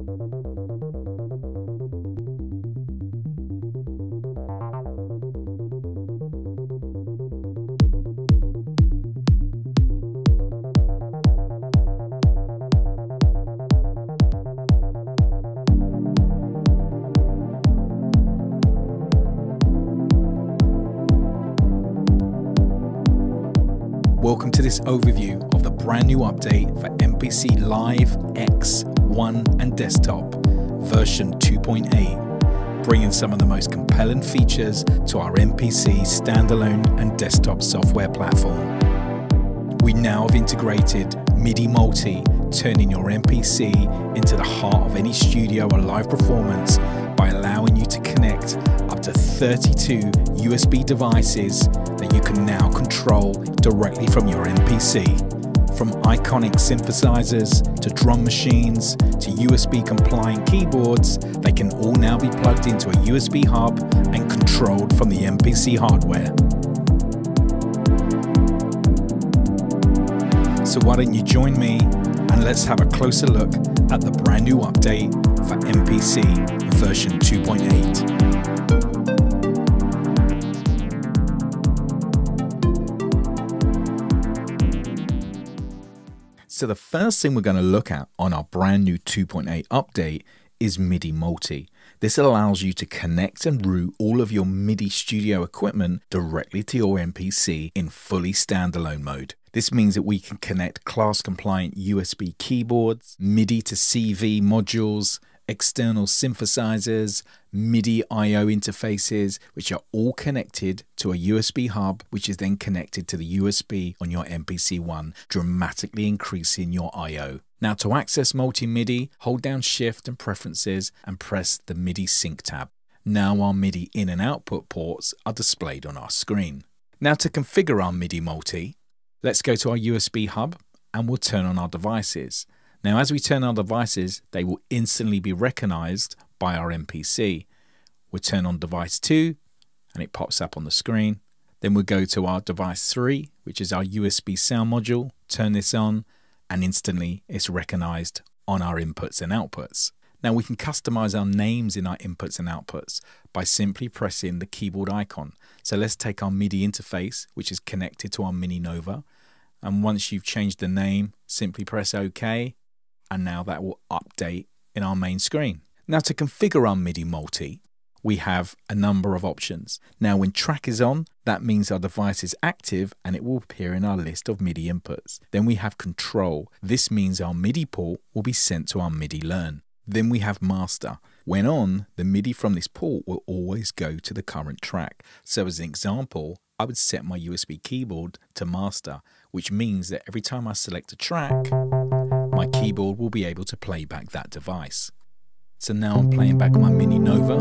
Welcome to this overview of the brand new update for MPC Live X, One and Desktop version 2.8, bringing some of the most compelling features to our MPC standalone and desktop software platform. We now have integrated MIDI Multi, turning your MPC into the heart of any studio or live performance by allowing you to connect up to 32 USB devices that you can now control directly from your MPC. From iconic synthesizers to drum machines to USB compliant keyboards, they can all now be plugged into a USB hub and controlled from the MPC hardware. So why don't you join me and let's have a closer look at the brand new update for MPC version 2.8. So the first thing we're going to look at on our brand new 2.8 update is MIDI Multi. This allows you to connect and route all of your MIDI studio equipment directly to your MPC in fully standalone mode. This means that we can connect class compliant USB keyboards, MIDI to CV modules, external synthesizers, MIDI I/O interfaces, which are all connected to a USB hub, which is then connected to the USB on your MPC One, dramatically increasing your I/O. Now, to access multi MIDI, hold down Shift and Preferences and press the MIDI Sync tab. Now, our MIDI in and output ports are displayed on our screen. Now, to configure our MIDI multi, let's go to our USB hub and we'll turn on our devices. Now, as we turn on devices, they will instantly be recognized by our MPC. We'll turn on device 2 and it pops up on the screen. Then we'll go to our device 3, which is our USB sound module, turn this on, and instantly it's recognized on our inputs and outputs. Now we can customize our names in our inputs and outputs by simply pressing the keyboard icon. So let's take our MIDI interface, which is connected to our MiniNova. And once you've changed the name, simply press OK and now that will update in our main screen. Now to configure our MIDI multi, we have a number of options. Now when track is on, that means our device is active and it will appear in our list of MIDI inputs. Then we have control. This means our MIDI port will be sent to our MIDI learn. Then we have master. When on, the MIDI from this port will always go to the current track. So as an example, I would set my USB keyboard to master, which means that every time I select a track, my keyboard will be able to play back that device. So now I'm playing back my MiniNova.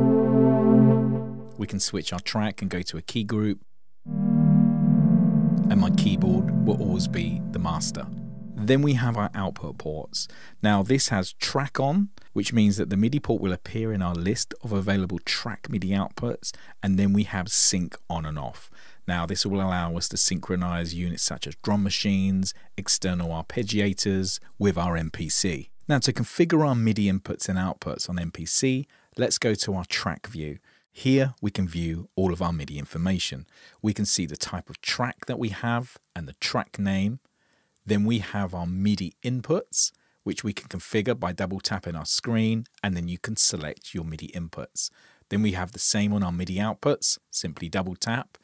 We can switch our track and go to a key group. And my keyboard will always be the master. Then we have our output ports. Now this has track on, which means that the MIDI port will appear in our list of available track MIDI outputs, and then we have sync on and off. Now this will allow us to synchronize units such as drum machines, external arpeggiators with our MPC. Now to configure our MIDI inputs and outputs on MPC, let's go to our track view. Here we can view all of our MIDI information. We can see the type of track that we have and the track name. Then we have our MIDI inputs, which we can configure by double tapping our screen and then you can select your MIDI inputs. Then we have the same on our MIDI outputs, simply double tap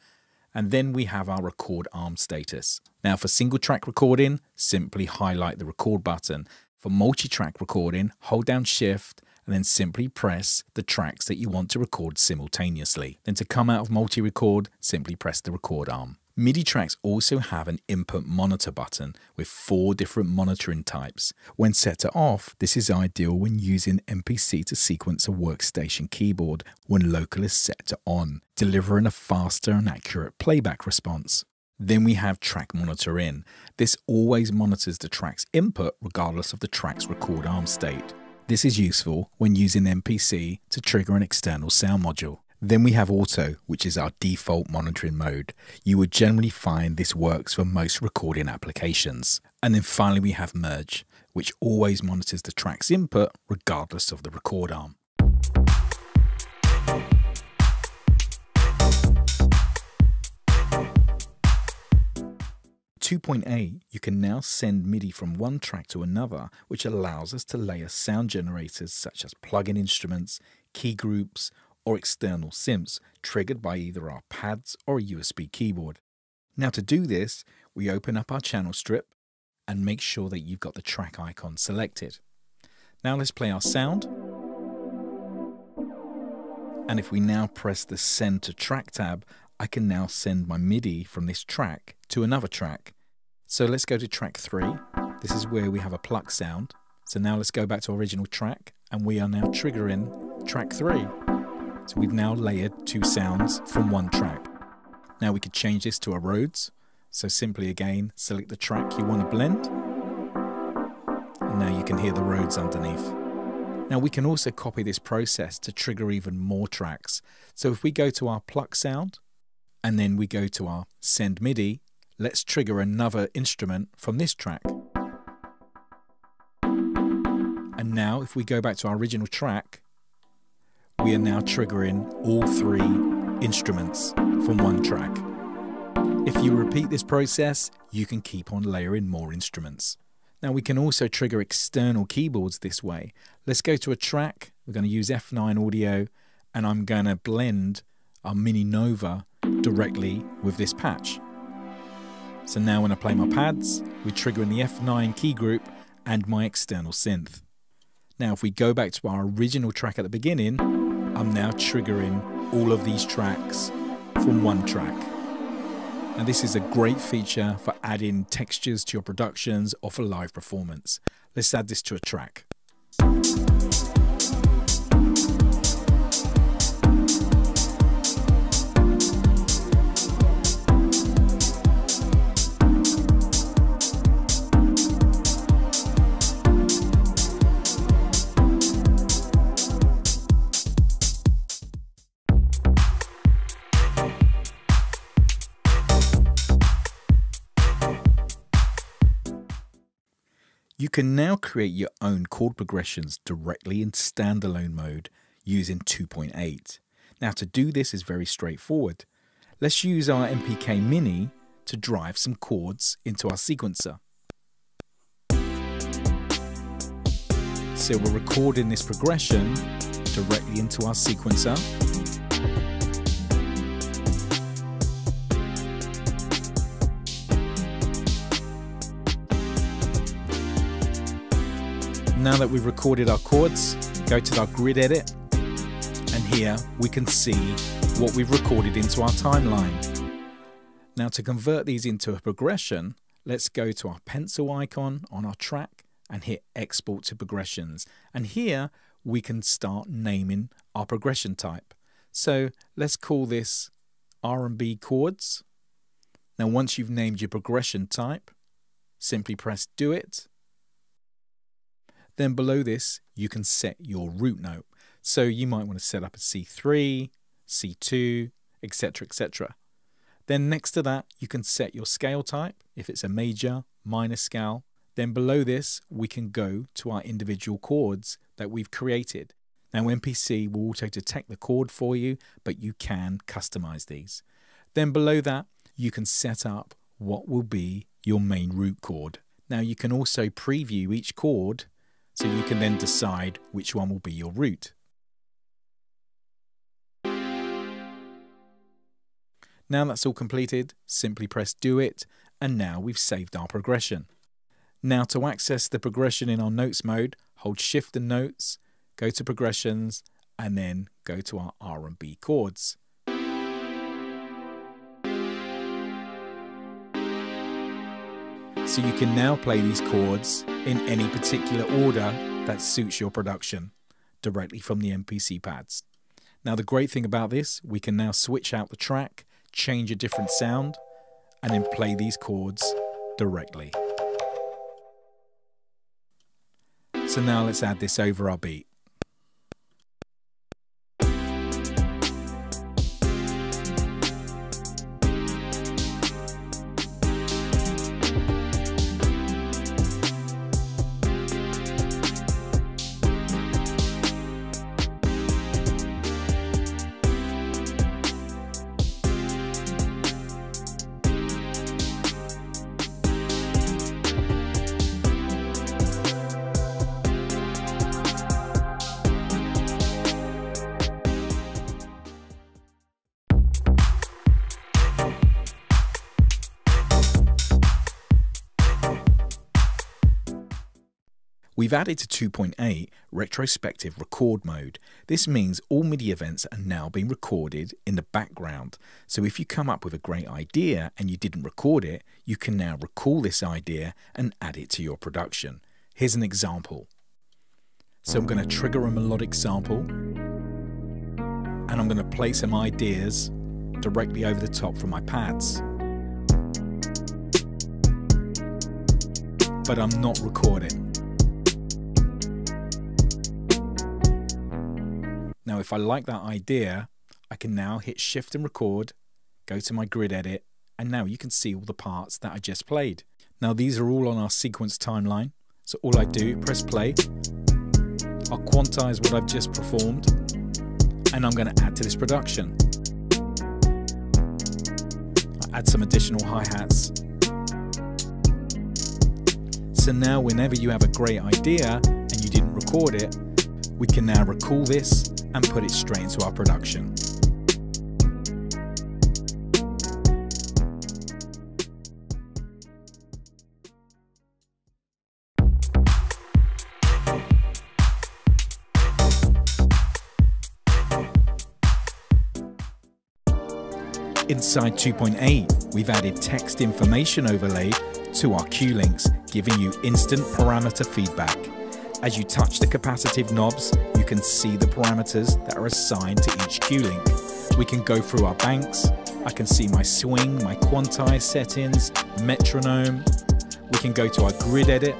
and then we have our record arm status. Now for single track recording, simply highlight the record button. For multi-track recording, hold down shift and then simply press the tracks that you want to record simultaneously. Then to come out of multi-record, simply press the record arm. MIDI tracks also have an input monitor button with four different monitoring types. When set to off, this is ideal when using MPC to sequence a workstation keyboard when local is set to on, delivering a faster and accurate playback response. Then we have track monitor in. This always monitors the track's input regardless of the track's record arm state. This is useful when using MPC to trigger an external sound module. Then we have auto, which is our default monitoring mode. You would generally find this works for most recording applications. And then finally we have merge, which always monitors the track's input regardless of the record arm. 2.8, you can now send MIDI from one track to another, which allows us to layer sound generators such as plug-in instruments, key groups, or external synths triggered by either our pads or a USB keyboard. Now to do this, we open up our channel strip and make sure that you've got the track icon selected. Now let's play our sound. And if we now press the send to track tab, I can now send my MIDI from this track to another track so let's go to track three. This is where we have a pluck sound. So now let's go back to original track and we are now triggering track three. So we've now layered two sounds from one track. Now we could change this to a Rhodes. So simply again, select the track you want to blend. And now you can hear the Rhodes underneath. Now we can also copy this process to trigger even more tracks. So if we go to our pluck sound and then we go to our send MIDI, let's trigger another instrument from this track. And now if we go back to our original track, we are now triggering all three instruments from one track. If you repeat this process, you can keep on layering more instruments. Now we can also trigger external keyboards this way. Let's go to a track, we're going to use F9 audio, and I'm going to blend our MiniNova directly with this patch. So now when I play my pads, we're triggering the F9 key group and my external synth. Now if we go back to our original track at the beginning, I'm now triggering all of these tracks from one track. Now this is a great feature for adding textures to your productions or for live performance. Let's add this to a track. Can now create your own chord progressions directly in standalone mode using 2.8. Now to do this is very straightforward. Let's use our MPK Mini to drive some chords into our sequencer. So we're recording this progression directly into our sequencer now that we've recorded our chords, go to our grid edit, and here we can see what we've recorded into our timeline. Now to convert these into a progression, let's go to our pencil icon on our track and hit export to progressions. And here we can start naming our progression type. So let's call this R&B chords. Now once you've named your progression type, simply press do it then below this, you can set your root note. So you might want to set up a C3, C2, etc., etc. Then next to that, you can set your scale type, if it's a major, minor scale. Then below this, we can go to our individual chords that we've created. Now MPC will auto detect the chord for you, but you can customize these. Then below that, you can set up what will be your main root chord. Now you can also preview each chord so you can then decide which one will be your root. Now that's all completed, simply press do it, and now we've saved our progression. Now to access the progression in our notes mode, hold shift and notes, go to progressions, and then go to our R&B chords. So you can now play these chords in any particular order that suits your production directly from the MPC pads. Now the great thing about this, we can now switch out the track, change a different sound, and then play these chords directly. So now let's add this over our beat. We've added to 2.8 retrospective record mode. This means all MIDI events are now being recorded in the background. So if you come up with a great idea and you didn't record it, you can now recall this idea and add it to your production. Here's an example. So I'm going to trigger a melodic sample and I'm going to play some ideas directly over the top from my pads. But I'm not recording. If I like that idea, I can now hit shift and record, go to my grid edit, and now you can see all the parts that I just played. Now these are all on our sequence timeline. So all I do, press play, I'll quantize what I've just performed, and I'm gonna add to this production. I add some additional hi-hats. So now whenever you have a great idea and you didn't record it, we can now recall this and put it straight into our production. Inside 2.8, we've added text information overlay to our Q-Links, giving you instant parameter feedback. As you touch the capacitive knobs, you can see the parameters that are assigned to each Q-Link. We can go through our banks, I can see my swing, my quantize settings, metronome. We can go to our grid edit,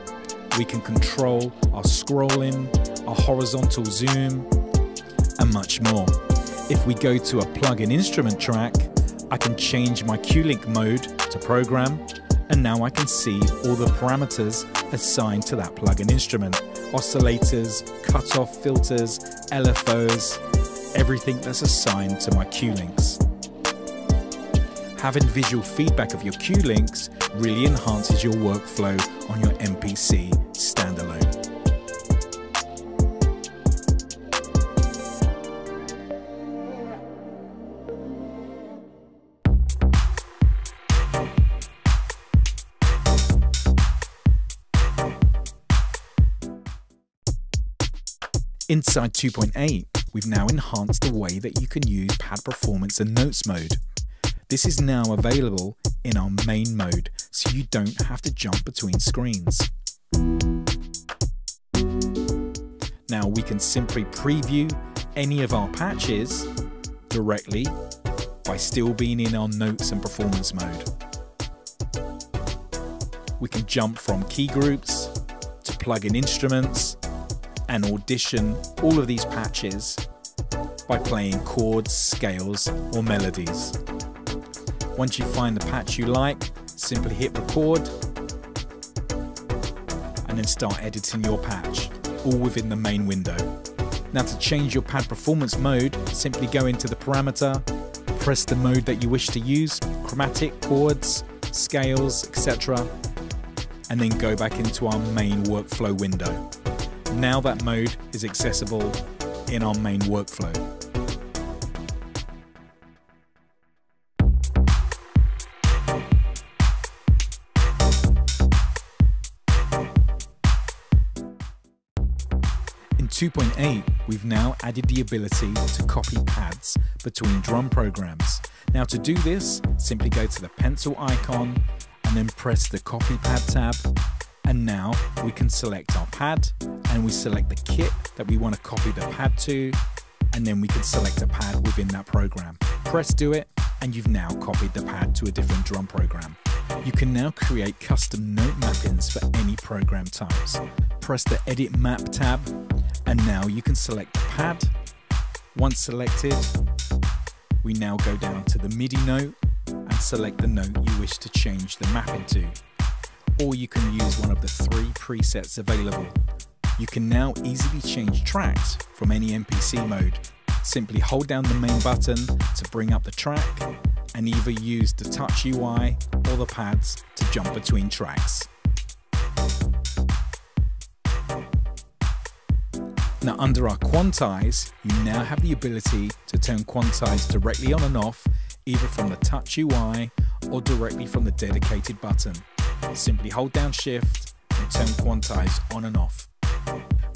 we can control our scrolling, our horizontal zoom, and much more. If we go to a plug-in instrument track, I can change my Q-Link mode to program, and now I can see all the parameters assigned to that plug-in instrument oscillators, cutoff filters, LFOs, everything that's assigned to my Q-Links. Having visual feedback of your Q-Links really enhances your workflow on your MPC standalone. Inside 2.8, we've now enhanced the way that you can use pad performance and notes mode. This is now available in our main mode, so you don't have to jump between screens. Now we can simply preview any of our patches directly by still being in our notes and performance mode. We can jump from key groups to plug-in instruments and audition all of these patches by playing chords, scales, or melodies. Once you find the patch you like, simply hit record and then start editing your patch, all within the main window. Now to change your pad performance mode, simply go into the parameter, press the mode that you wish to use, chromatic, chords, scales, etc. and then go back into our main workflow window. Now that mode is accessible in our main workflow. In 2.8, we've now added the ability to copy pads between drum programs. Now to do this, simply go to the pencil icon and then press the copy pad tab and now we can select our pad and we select the kit that we want to copy the pad to and then we can select a pad within that program. Press do it and you've now copied the pad to a different drum program. You can now create custom note mappings for any program types. Press the edit map tab and now you can select the pad. Once selected, we now go down to the MIDI note and select the note you wish to change the mapping to or you can use one of the three presets available. You can now easily change tracks from any MPC mode. Simply hold down the main button to bring up the track and either use the touch UI or the pads to jump between tracks. Now under our quantize, you now have the ability to turn quantize directly on and off either from the touch UI or directly from the dedicated button. Simply hold down shift and turn quantize on and off.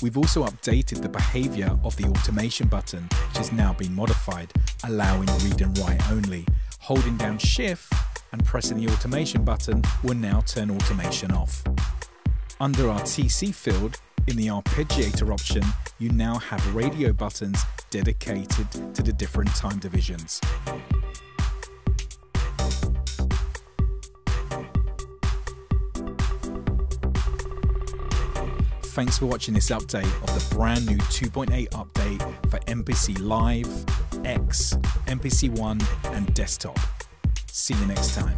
We've also updated the behavior of the automation button, which has now been modified, allowing read and write only. Holding down shift and pressing the automation button will now turn automation off. Under our TC field, in the arpeggiator option, you now have radio buttons dedicated to the different time divisions. Thanks for watching this update of the brand new 2.8 update for MPC Live, X, MPC One, and Desktop. See you next time.